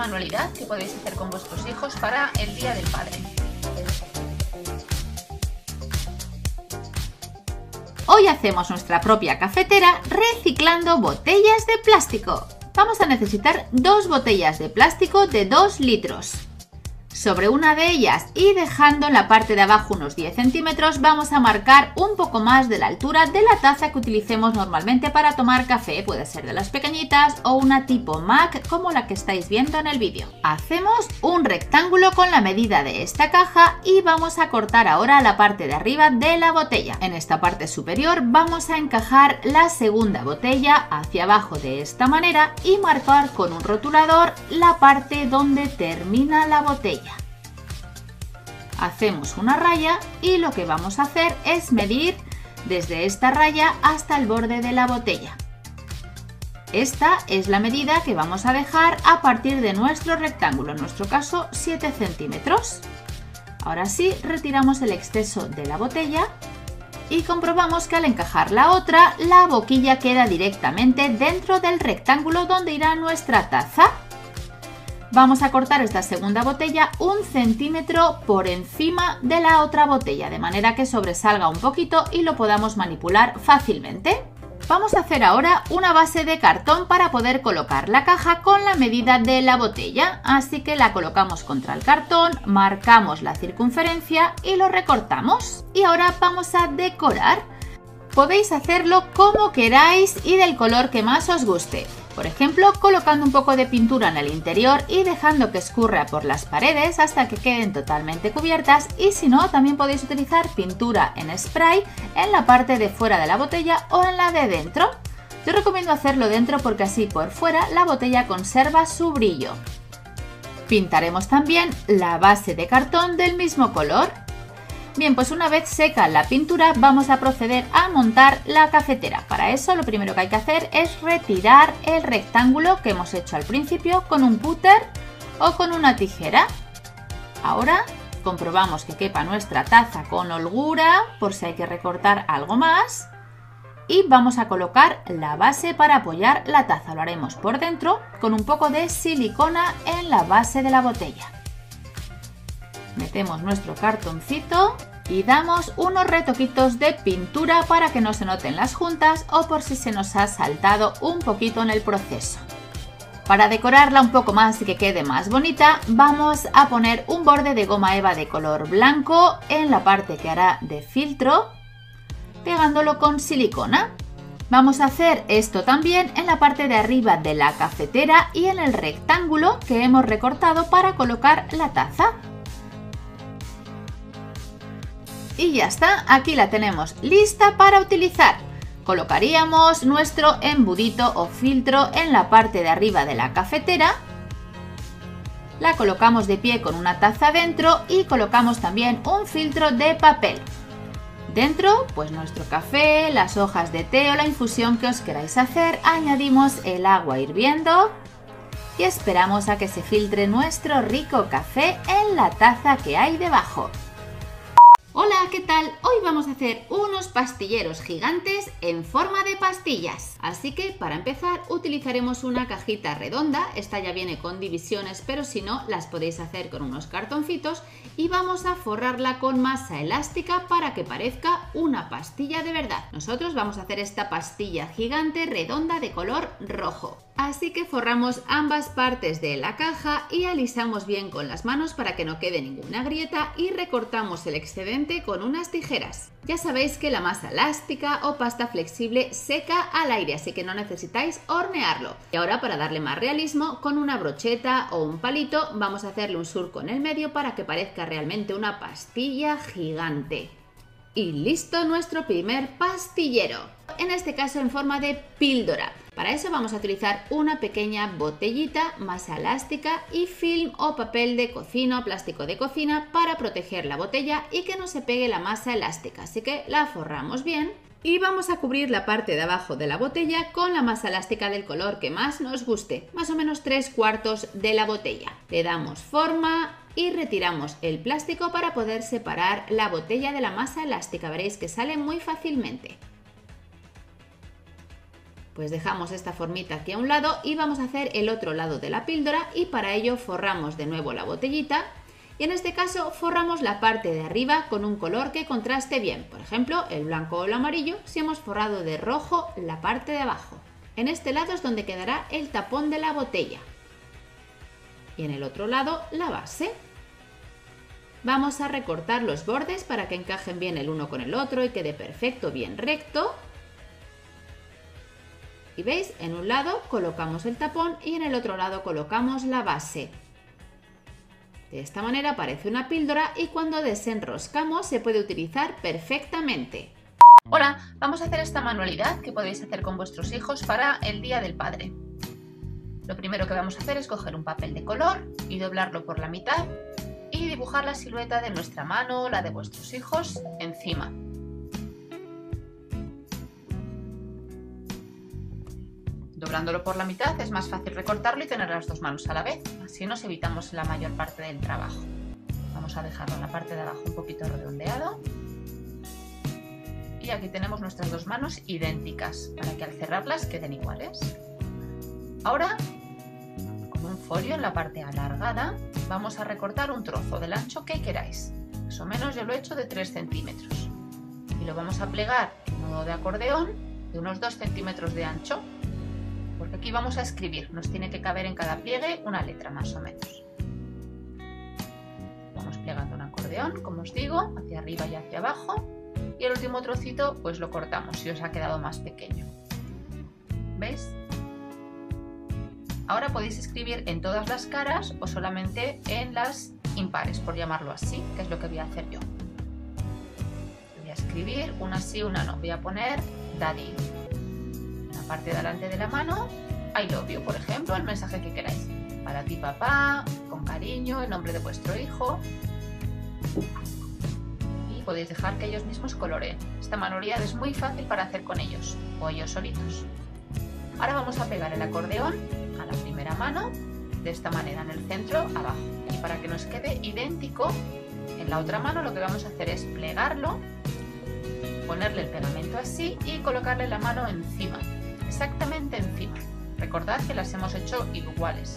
manualidad que podéis hacer con vuestros hijos para el Día del Padre. Hoy hacemos nuestra propia cafetera reciclando botellas de plástico. Vamos a necesitar dos botellas de plástico de 2 litros. Sobre una de ellas y dejando en la parte de abajo unos 10 centímetros vamos a marcar un poco más de la altura de la taza que utilicemos normalmente para tomar café. Puede ser de las pequeñitas o una tipo Mac como la que estáis viendo en el vídeo. Hacemos un rectángulo con la medida de esta caja y vamos a cortar ahora la parte de arriba de la botella. En esta parte superior vamos a encajar la segunda botella hacia abajo de esta manera y marcar con un rotulador la parte donde termina la botella hacemos una raya y lo que vamos a hacer es medir desde esta raya hasta el borde de la botella. Esta es la medida que vamos a dejar a partir de nuestro rectángulo, en nuestro caso 7 centímetros. Ahora sí, retiramos el exceso de la botella y comprobamos que al encajar la otra, la boquilla queda directamente dentro del rectángulo donde irá nuestra taza. Vamos a cortar esta segunda botella un centímetro por encima de la otra botella, de manera que sobresalga un poquito y lo podamos manipular fácilmente. Vamos a hacer ahora una base de cartón para poder colocar la caja con la medida de la botella, así que la colocamos contra el cartón, marcamos la circunferencia y lo recortamos. Y ahora vamos a decorar. Podéis hacerlo como queráis y del color que más os guste. Por ejemplo, colocando un poco de pintura en el interior y dejando que escurra por las paredes hasta que queden totalmente cubiertas y si no, también podéis utilizar pintura en spray en la parte de fuera de la botella o en la de dentro. Yo recomiendo hacerlo dentro porque así por fuera la botella conserva su brillo. Pintaremos también la base de cartón del mismo color Bien, pues una vez seca la pintura vamos a proceder a montar la cafetera. Para eso lo primero que hay que hacer es retirar el rectángulo que hemos hecho al principio con un cúter o con una tijera. Ahora comprobamos que quepa nuestra taza con holgura por si hay que recortar algo más. Y vamos a colocar la base para apoyar la taza. Lo haremos por dentro con un poco de silicona en la base de la botella metemos nuestro cartoncito y damos unos retoquitos de pintura para que no se noten las juntas o por si se nos ha saltado un poquito en el proceso. Para decorarla un poco más y que quede más bonita, vamos a poner un borde de goma eva de color blanco en la parte que hará de filtro, pegándolo con silicona. Vamos a hacer esto también en la parte de arriba de la cafetera y en el rectángulo que hemos recortado para colocar la taza. Y ya está, aquí la tenemos lista para utilizar. Colocaríamos nuestro embudito o filtro en la parte de arriba de la cafetera. La colocamos de pie con una taza dentro y colocamos también un filtro de papel. Dentro, pues nuestro café, las hojas de té o la infusión que os queráis hacer, añadimos el agua hirviendo y esperamos a que se filtre nuestro rico café en la taza que hay debajo. Hola, ¿qué tal? Hoy vamos a hacer unos pastilleros gigantes en forma de pastillas. Así que para empezar utilizaremos una cajita redonda, esta ya viene con divisiones, pero si no las podéis hacer con unos cartoncitos y vamos a forrarla con masa elástica para que parezca una pastilla de verdad. Nosotros vamos a hacer esta pastilla gigante redonda de color rojo. Así que forramos ambas partes de la caja y alisamos bien con las manos para que no quede ninguna grieta y recortamos el excedente con unas tijeras. Ya sabéis que la masa elástica o pasta flexible seca al aire, así que no necesitáis hornearlo. Y ahora para darle más realismo, con una brocheta o un palito vamos a hacerle un surco en el medio para que parezca realmente una pastilla gigante. Y listo nuestro primer pastillero, en este caso en forma de píldora. Para eso vamos a utilizar una pequeña botellita, masa elástica y film o papel de cocina o plástico de cocina para proteger la botella y que no se pegue la masa elástica. Así que la forramos bien y vamos a cubrir la parte de abajo de la botella con la masa elástica del color que más nos guste, más o menos 3 cuartos de la botella. Le damos forma y retiramos el plástico para poder separar la botella de la masa elástica. Veréis que sale muy fácilmente. Pues dejamos esta formita aquí a un lado y vamos a hacer el otro lado de la píldora y para ello forramos de nuevo la botellita y en este caso forramos la parte de arriba con un color que contraste bien, por ejemplo el blanco o el amarillo si hemos forrado de rojo la parte de abajo. En este lado es donde quedará el tapón de la botella y en el otro lado la base. Vamos a recortar los bordes para que encajen bien el uno con el otro y quede perfecto, bien recto. Y veis, en un lado colocamos el tapón y en el otro lado colocamos la base. De esta manera parece una píldora y cuando desenroscamos se puede utilizar perfectamente. Hola, vamos a hacer esta manualidad que podéis hacer con vuestros hijos para el Día del Padre. Lo primero que vamos a hacer es coger un papel de color y doblarlo por la mitad y dibujar la silueta de nuestra mano, la de vuestros hijos, encima. Doblándolo por la mitad es más fácil recortarlo y tener las dos manos a la vez, así nos evitamos la mayor parte del trabajo. Vamos a dejarlo en la parte de abajo un poquito redondeado. Y aquí tenemos nuestras dos manos idénticas, para que al cerrarlas queden iguales. Ahora folio en la parte alargada vamos a recortar un trozo del ancho que queráis. Más o menos yo lo he hecho de 3 centímetros. Y lo vamos a plegar en modo de acordeón de unos 2 centímetros de ancho. Porque aquí vamos a escribir, nos tiene que caber en cada pliegue una letra más o menos. Vamos plegando un acordeón, como os digo, hacia arriba y hacia abajo. Y el último trocito pues lo cortamos si os ha quedado más pequeño. ¿Veis? Ahora podéis escribir en todas las caras o solamente en las impares, por llamarlo así, que es lo que voy a hacer yo. Voy a escribir una sí, una no. Voy a poner daddy. Parte de delante de la mano, I love you, por ejemplo, el mensaje que queráis. Para ti papá, con cariño, el nombre de vuestro hijo. Y podéis dejar que ellos mismos coloreen. Esta manualidad es muy fácil para hacer con ellos o ellos solitos. Ahora vamos a pegar el acordeón la primera mano de esta manera en el centro abajo y para que nos quede idéntico en la otra mano lo que vamos a hacer es plegarlo ponerle el pegamento así y colocarle la mano encima exactamente encima recordad que las hemos hecho iguales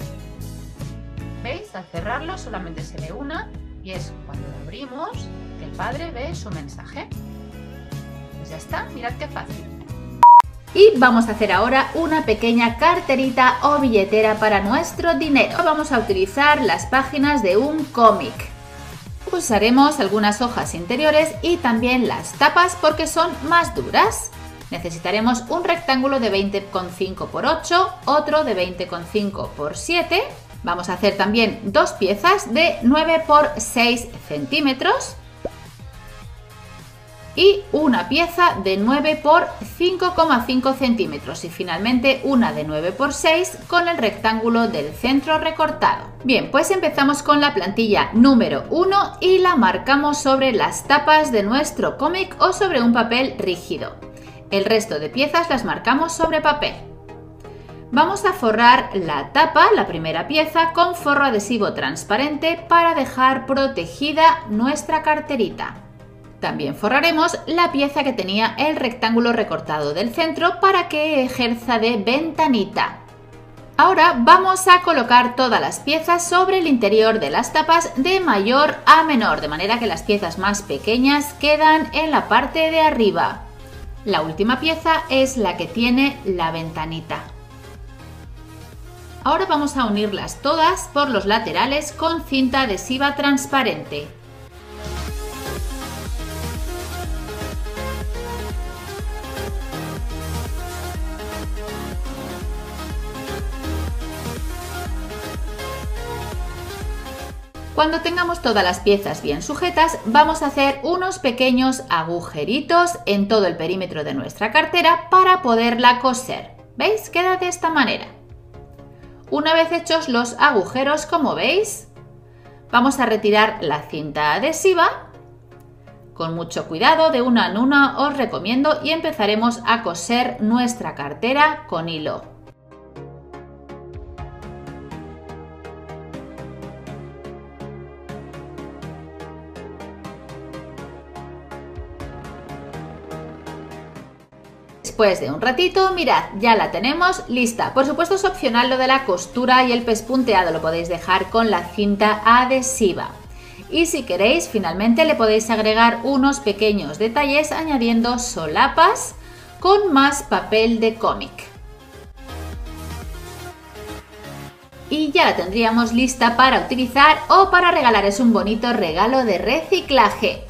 veis al cerrarlo solamente se ve una y es cuando abrimos que el padre ve su mensaje pues ya está mirad qué fácil y vamos a hacer ahora una pequeña carterita o billetera para nuestro dinero. Vamos a utilizar las páginas de un cómic. Usaremos algunas hojas interiores y también las tapas porque son más duras. Necesitaremos un rectángulo de 20,5 por 8, otro de 20,5 por 7. Vamos a hacer también dos piezas de 9 por 6 centímetros y una pieza de 9 por 5,5 centímetros y finalmente una de 9 por 6 con el rectángulo del centro recortado. Bien, pues empezamos con la plantilla número 1 y la marcamos sobre las tapas de nuestro cómic o sobre un papel rígido. El resto de piezas las marcamos sobre papel. Vamos a forrar la tapa, la primera pieza, con forro adhesivo transparente para dejar protegida nuestra carterita. También forraremos la pieza que tenía el rectángulo recortado del centro para que ejerza de ventanita. Ahora vamos a colocar todas las piezas sobre el interior de las tapas de mayor a menor, de manera que las piezas más pequeñas quedan en la parte de arriba. La última pieza es la que tiene la ventanita. Ahora vamos a unirlas todas por los laterales con cinta adhesiva transparente. Cuando tengamos todas las piezas bien sujetas, vamos a hacer unos pequeños agujeritos en todo el perímetro de nuestra cartera para poderla coser. ¿Veis? Queda de esta manera. Una vez hechos los agujeros, como veis, vamos a retirar la cinta adhesiva. Con mucho cuidado, de una en una os recomiendo y empezaremos a coser nuestra cartera con hilo. Después de un ratito, mirad, ya la tenemos lista. Por supuesto es opcional lo de la costura y el pespunteado, lo podéis dejar con la cinta adhesiva. Y si queréis, finalmente le podéis agregar unos pequeños detalles añadiendo solapas con más papel de cómic. y ya la tendríamos lista para utilizar o para regalar. Es un bonito regalo de reciclaje.